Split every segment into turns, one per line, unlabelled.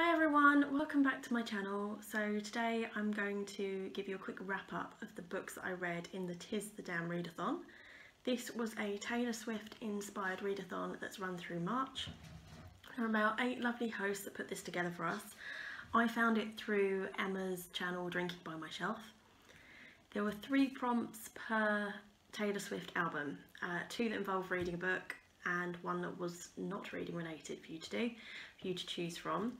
Hi everyone, welcome back to my channel. So today I'm going to give you a quick wrap up of the books that I read in the Tis the Damn Readathon. This was a Taylor Swift inspired readathon that's run through March. There are about eight lovely hosts that put this together for us. I found it through Emma's channel Drinking by My Shelf. There were three prompts per Taylor Swift album, uh, two that involved reading a book and one that was not reading related for you to do, for you to choose from.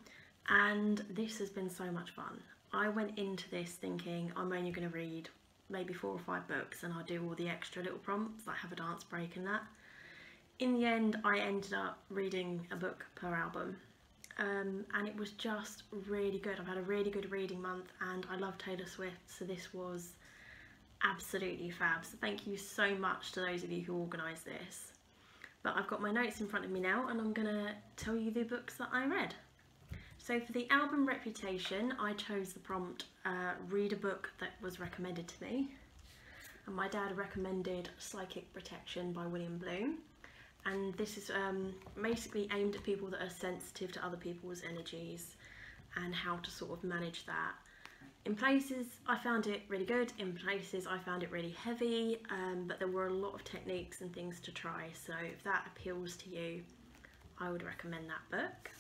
And this has been so much fun. I went into this thinking I'm only going to read maybe four or five books and I'll do all the extra little prompts like have a dance break and that. In the end I ended up reading a book per album um, and it was just really good. I've had a really good reading month and I love Taylor Swift so this was absolutely fab. So thank you so much to those of you who organised this. But I've got my notes in front of me now and I'm going to tell you the books that I read. So for the album Reputation, I chose the prompt uh, read a book that was recommended to me. And my dad recommended Psychic Protection by William Bloom. And this is um, basically aimed at people that are sensitive to other people's energies and how to sort of manage that. In places I found it really good, in places I found it really heavy, um, but there were a lot of techniques and things to try. So if that appeals to you, I would recommend that book.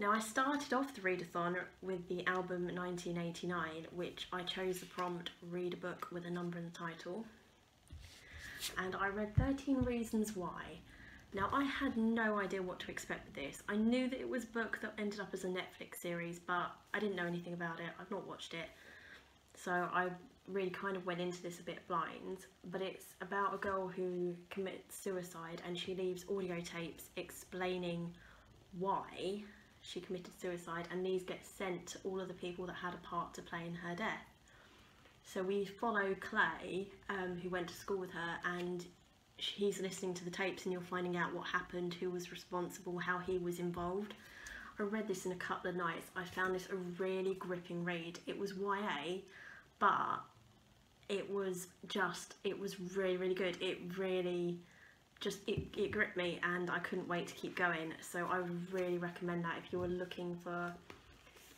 Now I started off the readathon with the album 1989 which I chose the prompt read a book with a number in the title and I read 13 Reasons Why. Now I had no idea what to expect with this. I knew that it was a book that ended up as a Netflix series but I didn't know anything about it, I've not watched it. So I really kind of went into this a bit blind but it's about a girl who commits suicide and she leaves audio tapes explaining why she committed suicide and these get sent to all of the people that had a part to play in her death. So we follow Clay, um, who went to school with her, and he's listening to the tapes and you're finding out what happened, who was responsible, how he was involved. I read this in a couple of nights. I found this a really gripping read. It was YA, but it was just, it was really, really good. It really just it, it gripped me and I couldn't wait to keep going so I would really recommend that if you're looking for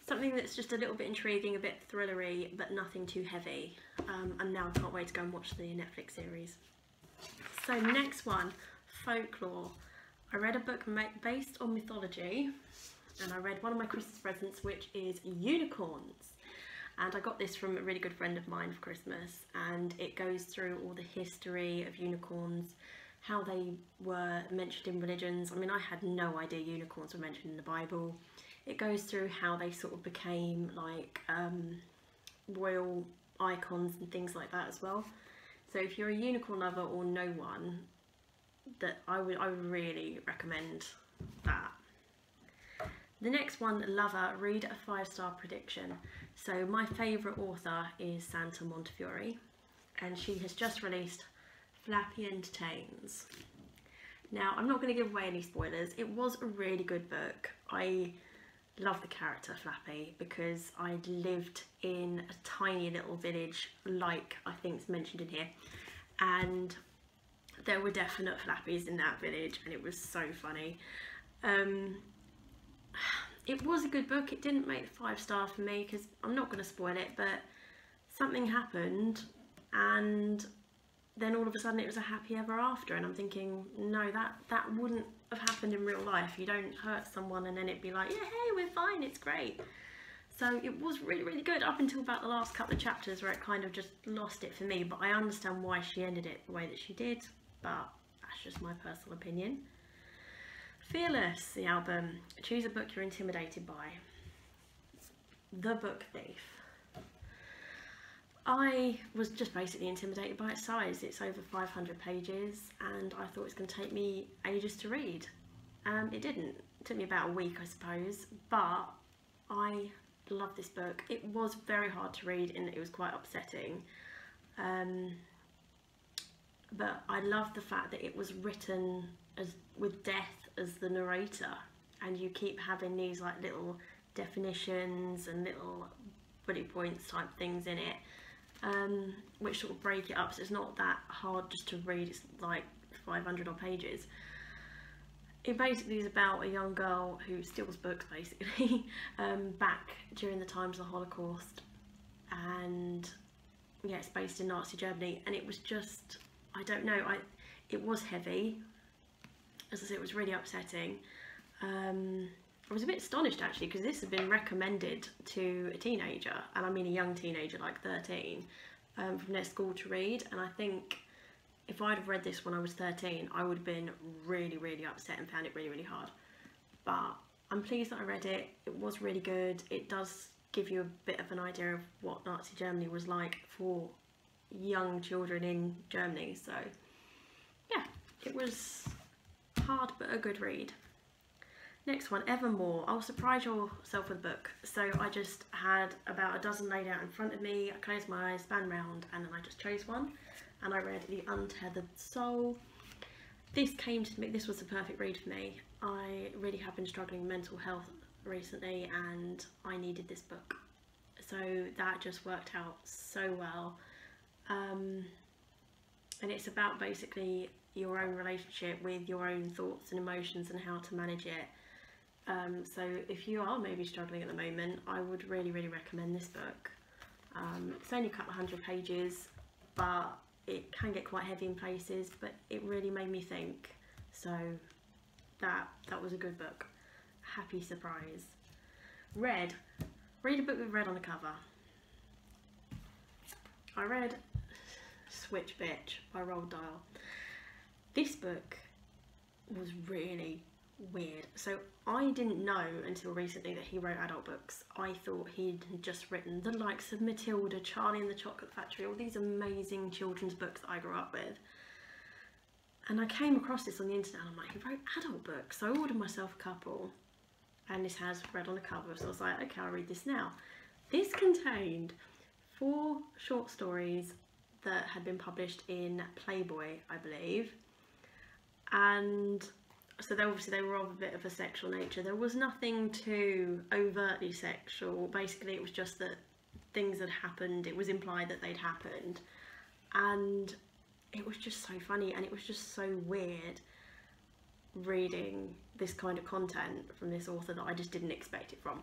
something that's just a little bit intriguing, a bit thrillery but nothing too heavy um, and now I can't wait to go and watch the Netflix series. So next one, Folklore. I read a book based on mythology and I read one of my Christmas presents which is unicorns and I got this from a really good friend of mine for Christmas and it goes through all the history of unicorns how they were mentioned in religions. I mean, I had no idea unicorns were mentioned in the Bible. It goes through how they sort of became like um, royal icons and things like that as well. So if you're a unicorn lover or no one, that I would I would really recommend that. The next one, Lover, read a five-star prediction. So my favourite author is Santa Montefiore and she has just released Flappy Entertains. Now, I'm not going to give away any spoilers. It was a really good book. I love the character Flappy because I lived in a tiny little village like I think it's mentioned in here and there were definite Flappies in that village and it was so funny. Um, it was a good book. It didn't make five star for me because I'm not going to spoil it but something happened and then all of a sudden it was a happy ever after. And I'm thinking no that that wouldn't have happened in real life. You don't hurt someone and then it'd be like yeah hey we're fine it's great. So it was really really good up until about the last couple of chapters where it kind of just lost it for me. But I understand why she ended it the way that she did but that's just my personal opinion. Fearless the album. Choose a book you're intimidated by. The Book Thief I was just basically intimidated by its size. It's over 500 pages and I thought it's going to take me ages to read. Um, it didn't. It took me about a week I suppose but I love this book. It was very hard to read and it was quite upsetting. Um, but I love the fact that it was written as with death as the narrator and you keep having these like little definitions and little bullet points type things in it um, which sort of break it up so it's not that hard just to read, it's like 500 odd pages. it basically is about a young girl who steals books basically um, back during the times of the Holocaust. And yeah it's based in Nazi Germany and it was just I don't know I it was heavy. As I said it was really upsetting. Um, I was a bit astonished actually because this had been recommended to a teenager and I mean a young teenager like 13 um, from their school to read and I think if I'd have read this when I was 13, I would have been really, really upset and found it really, really hard. But I'm pleased that I read it. It was really good. It does give you a bit of an idea of what Nazi Germany was like for young children in Germany. So, yeah, it was hard but a good read. Next one, Evermore. I'll surprise yourself with a book. So I just had about a dozen laid out in front of me. I closed my eyes, span round, and then I just chose one and I read The Untethered Soul. This came to me, this was the perfect read for me. I really have been struggling with mental health recently and I needed this book. So that just worked out so well. Um, and it's about basically your own relationship with your own thoughts and emotions and how to manage it. Um, so if you are maybe struggling at the moment, I would really, really recommend this book. Um, it's only a couple of hundred pages, but it can get quite heavy in places, but it really made me think. So that that was a good book. Happy surprise. Red. Read a book with red on the cover. I read Switch Bitch by Roald Dahl. This book was really weird. So I didn't know until recently that he wrote adult books. I thought he'd just written the likes of Matilda, Charlie and the Chocolate Factory, all these amazing children's books I grew up with. And I came across this on the internet and I'm like, he wrote adult books. So I ordered myself a couple and this has red on the cover. So I was like, okay, I'll read this now. This contained four short stories that had been published in Playboy, I believe. And so they obviously they were of a bit of a sexual nature. There was nothing too overtly sexual. Basically, it was just that things had happened. It was implied that they'd happened, and it was just so funny and it was just so weird reading this kind of content from this author that I just didn't expect it from.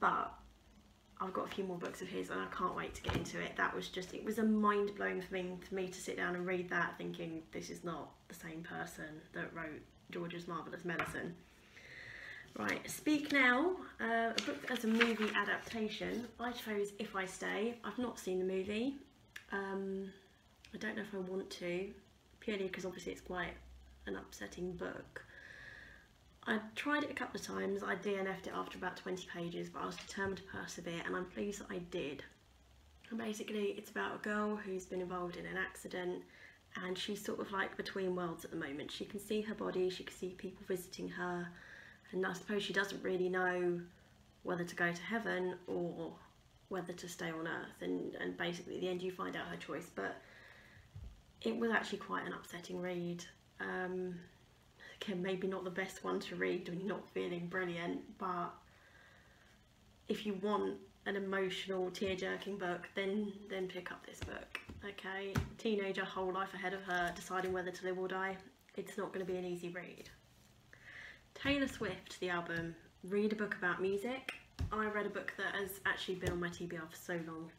But I've got a few more books of his and I can't wait to get into it. That was just, it was a mind-blowing thing for me to sit down and read that thinking this is not the same person that wrote George's Marvellous Medicine. Right, Speak Now, uh, a book as a movie adaptation. I chose If I Stay. I've not seen the movie. Um, I don't know if I want to, purely because obviously it's quite an upsetting book. I tried it a couple of times, I DNF'd it after about 20 pages, but I was determined to persevere and I'm pleased that I did. And basically it's about a girl who's been involved in an accident and she's sort of like between worlds at the moment. She can see her body, she can see people visiting her, and I suppose she doesn't really know whether to go to heaven or whether to stay on earth. And, and basically, at the end, you find out her choice. But it was actually quite an upsetting read. Um, again, maybe not the best one to read when you're not feeling brilliant, but if you want an emotional, tear-jerking book, then then pick up this book. Okay, teenager, whole life ahead of her, deciding whether to live or die. It's not going to be an easy read. Taylor Swift, the album. Read a book about music. I read a book that has actually been on my TBR for so long,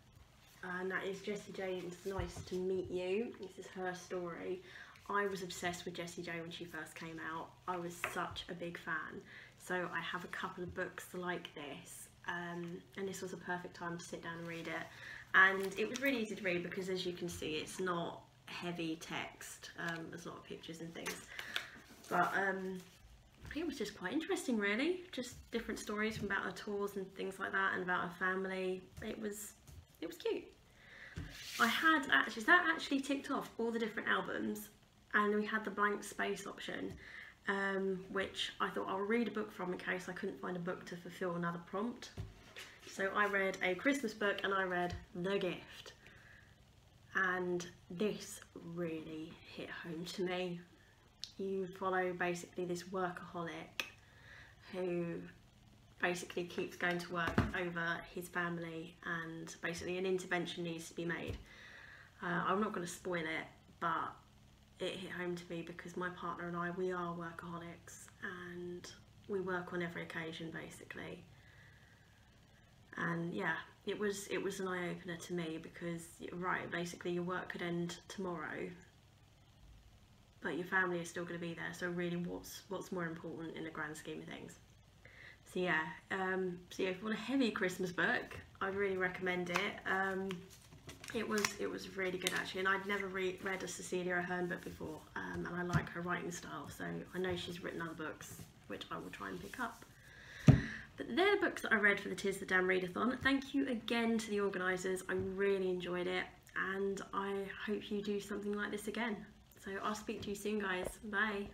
and that is Jessie J's. Nice to meet you. This is her story. I was obsessed with Jessie J when she first came out. I was such a big fan. So I have a couple of books like this um, and this was a perfect time to sit down and read it. And it was really easy to read because as you can see it's not heavy text um, there's a lot of pictures and things. But um, it was just quite interesting really. Just different stories from about her tours and things like that and about her family. It was it was cute. I had actually that actually ticked off all the different albums and we had the blank space option um, which I thought I'll read a book from in case I couldn't find a book to fulfill another prompt. So I read a Christmas book and I read The Gift. And this really hit home to me. You follow basically this workaholic who basically keeps going to work over his family and basically an intervention needs to be made. Uh, I'm not going to spoil it, but it hit home to me because my partner and I we are workaholics and we work on every occasion basically. And yeah, it was it was an eye opener to me because right, basically your work could end tomorrow, but your family is still going to be there. So really, what's what's more important in the grand scheme of things? So yeah, um, so yeah, if you want a heavy Christmas book, I'd really recommend it. Um, it was it was really good actually, and I'd never re read a Cecilia Ahern book before, um, and I like her writing style, so I know she's written other books which I will try and pick up. But they're the books that I read for the Tis the Damn Readathon. Thank you again to the organisers. I really enjoyed it, and I hope you do something like this again. So I'll speak to you soon, guys. Bye.